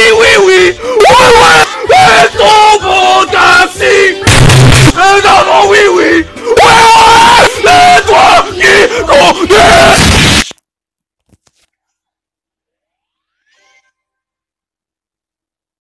eu, eu,